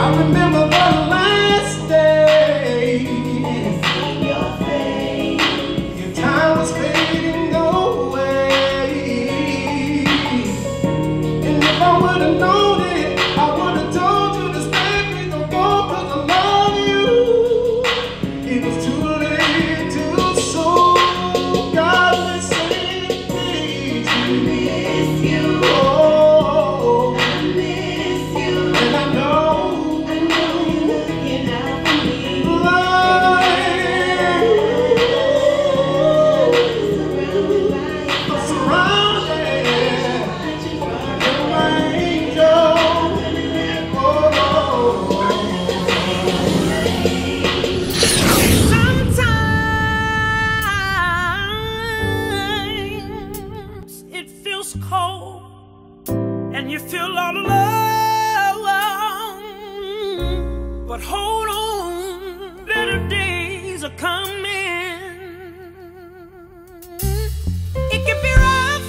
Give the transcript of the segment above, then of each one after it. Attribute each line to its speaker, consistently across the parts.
Speaker 1: I remember
Speaker 2: But hold on, better days are coming. It can be rough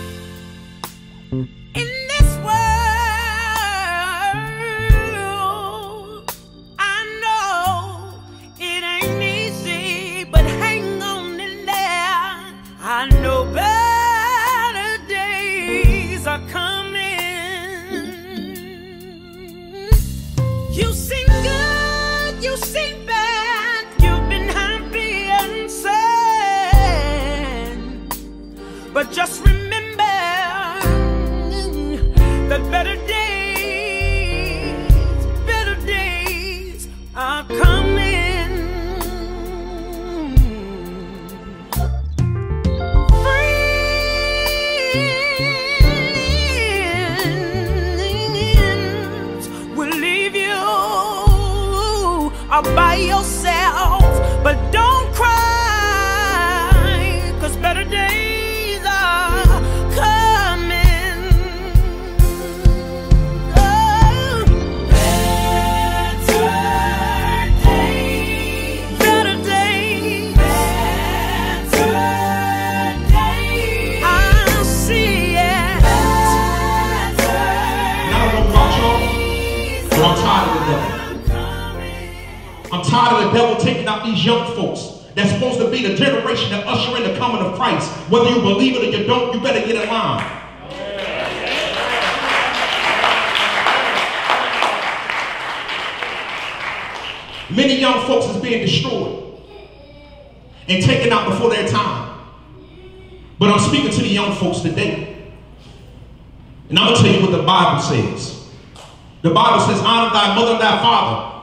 Speaker 2: But just remember that better days, better days are coming. Friends will leave you all by yourself,
Speaker 3: Tired of the devil taking out these young folks that's supposed to be the generation that usher in the coming of Christ. Whether you believe it or you don't, you better get in line. Many young folks is being destroyed and taken out before their time. But I'm speaking to the young folks today. And I'm going to tell you what the Bible says. The Bible says, honor thy mother and thy father,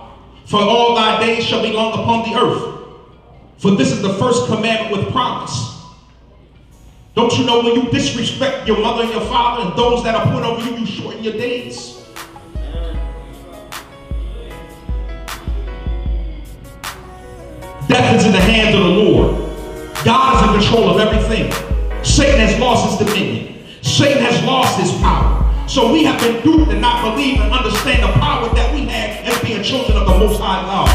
Speaker 3: for all thy days shall be long upon the earth. For this is the first commandment with promise. Don't you know when you disrespect your mother and your father and those that are put over you, you shorten your days? Death is in the hands of the Lord. God is in control of everything. Satan has lost his dominion. Satan has lost his power. So we have been duped and not believe and understand the power Most High God.